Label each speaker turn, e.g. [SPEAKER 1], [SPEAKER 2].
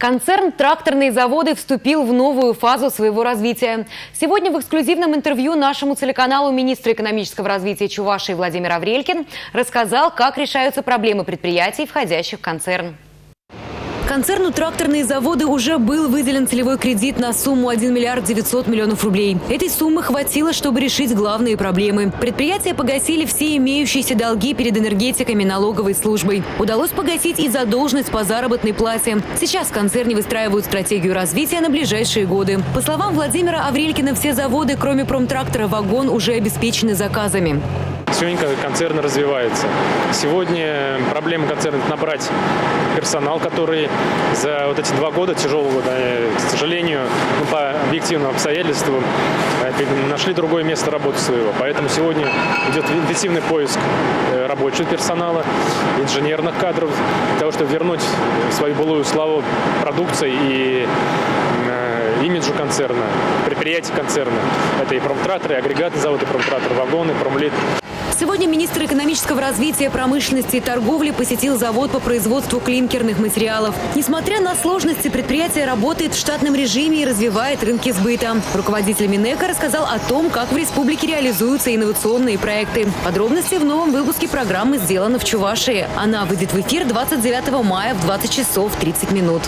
[SPEAKER 1] Концерн «Тракторные заводы» вступил в новую фазу своего развития. Сегодня в эксклюзивном интервью нашему телеканалу министр экономического развития Чувашии Владимир Аврелькин рассказал, как решаются проблемы предприятий, входящих в концерн. Концерну «Тракторные заводы» уже был выделен целевой кредит на сумму 1 миллиард 900 миллионов рублей. Этой суммы хватило, чтобы решить главные проблемы. Предприятия погасили все имеющиеся долги перед энергетиками налоговой службой. Удалось погасить и задолженность по заработной плате. Сейчас в концерне выстраивают стратегию развития на ближайшие годы. По словам Владимира Аврелькина, все заводы, кроме промтрактора «Вагон», уже обеспечены заказами.
[SPEAKER 2] Сегодня концерн развивается. Сегодня проблема концерна – набрать персонал, который за вот эти два года тяжелого, да, к сожалению, ну, по объективным обстоятельствам э, нашли другое место работы своего. Поэтому сегодня идет интенсивный поиск э, рабочего персонала, инженерных кадров, для того, чтобы вернуть свою былую славу продукции и э, имиджу концерна, предприятий концерна. Это и промтраторы, и агрегатный завод, и промтратор, вагоны, промлит.
[SPEAKER 1] Сегодня министр экономического развития, промышленности и торговли посетил завод по производству клинкерных материалов. Несмотря на сложности, предприятие работает в штатном режиме и развивает рынки сбыта. Руководитель Минэко рассказал о том, как в республике реализуются инновационные проекты. Подробности в новом выпуске программы «Сделано в Чувашии». Она выйдет в эфир 29 мая в 20 часов 30 минут.